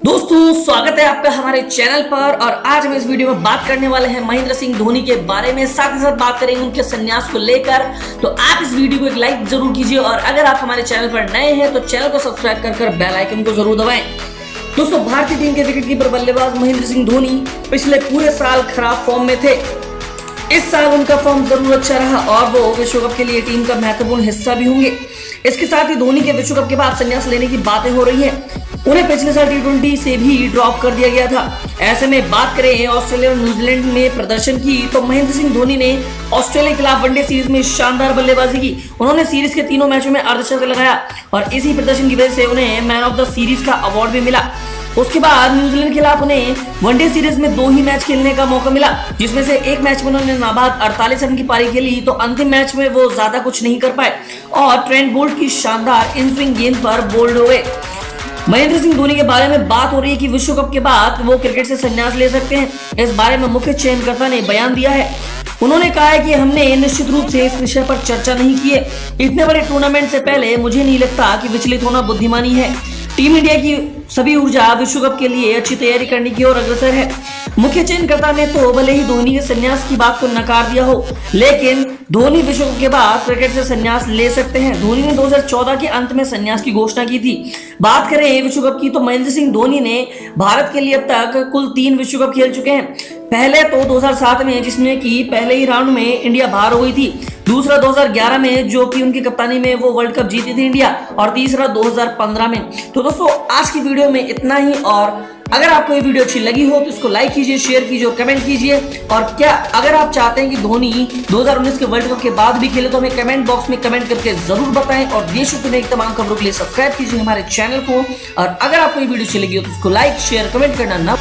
दोस्तों, स्वागत है आपका हमारे चैनल पर और आज हम इस वीडियो में बात करने वाले हैं महेंद्र सिंह धोनी के बारे में। साथ ही साथ बात करेंगे उनके संन्यास को लेकर। तो आप इस वीडियो को एक लाइक ज़रूर कीजिए और अगर आप हमारे चैनल पर नए हैं तो चैनल को सब्सक्राइब कर कर बेल आइकन को ज़रूर दबाएँ। दोस्तों, भारतीय टीम के विकेट कीपर बल्लेबाज महेंद्र सिंह धोनी पिछले पूरे साल खराब फॉर्म में थे। इस साल उनका फॉर्म ज़रूर अच्छा रहा और वो विश्व कप के लिए टीम का महत्वपूर्ण हिस्सा भी होंगे। इसके साथ ही धोनी के विश्व कप के बाद संन्यास लेने की बातें हो रही हैं। उन्हें पिछले साल टी से भी ड्रॉप कर दिया गया था। ऐसे में बात करें ऑस्ट्रेलिया और न्यूजीलैंड ने प्रदर्शन की तो महेंद्र सिंह धोनी ने ऑस्ट्रेलिया के खिलाफ वनडे सीरीज़ में शानदार बल्लेबाजी की। उन्होंने सीरीज़ के तीनों मैचों में अर्धशतक लगाया और इसी प्रदर्शन की वजह से उन्हें मैन ऑफ़ द सीरीज़ का अवार्ड भी मिला। उसके बाद न्यूजीलैंड के खिलाफ उन्हें वनडे सीरीज़ में दो ही मैच खेलने का मौका मिला, जिसमें से एक मैच में उन्होंने नाबाद 48 रन की पारी खेली तो अंतिम मैच में वो ज़्यादा कुछ नहीं कर पाए और ट्रेंड बोल्ट की शानदार इन स्विंग गेंद पर बोल्ड हो गए महेंद्र सिंह धोनी के बारे में बात हो रही है कि विश्व कप के बाद वो क्रिकेट से संन्यास ले सकते हैं। इस बारे में मुख्य चयनकर्ता ने बयान दिया है। उन्होंने कहा है कि हमने निश्चित रूप से इस विषय पर चर्चा नहीं की है। इतने बड़े टूर्नामेंट से पहले मुझे नहीं लगता कि विचलित होना बुद्धिमानी है। टीम इंडिया की सभी ऊर्जा विश्व कप के लिए अच्छी तैयारी करने की ओर अग्रसर है। मुख्य चयनकर्ता ने तो भले ही धोनी के संन्यास की बात को नकार दिया हो, लेकिन धोनी विश्व कप के बाद क्रिकेट से संन्यास ले सकते हैं। धोनी ने 2014 के अंत में संन्यास की घोषणा की थी। बात करें विश्व कप की तो महेंद्र सिंह धोनी ने भारत के लिए अब तक कुल तीन विश्व कप खेल चुके हैं। पहले तो 2007 में जिसमें कि पहले ही राउंड में इंडिया बाहर हो गई थी। दूसरा 2011 में जो कि उनकी कप्तानी में वो वर्ल्ड कप जीती थी इंडिया और तीसरा 2015 में। तो दोस्तों, आज की वीडियो में इतना ही और अगर आपको ये वीडियो अच्छी लगी हो तो इसको लाइक कीजिए शेयर कीजिए और कमेंट कीजिए। और क्या अगर आप चाहते हैं कि धोनी 2019 के वर्ल्ड कप के बाद भी खेले तो हमें कमेंट बॉक्स में कमेंट करके ज़रूर बताएँ और देश दुनिया की तमाम खबरों के लिए सब्सक्राइब कीजिए हमारे चैनल को। और अगर आपको ये वीडियो अच्छी लगी हो तो इसको लाइक शेयर कमेंट करना ना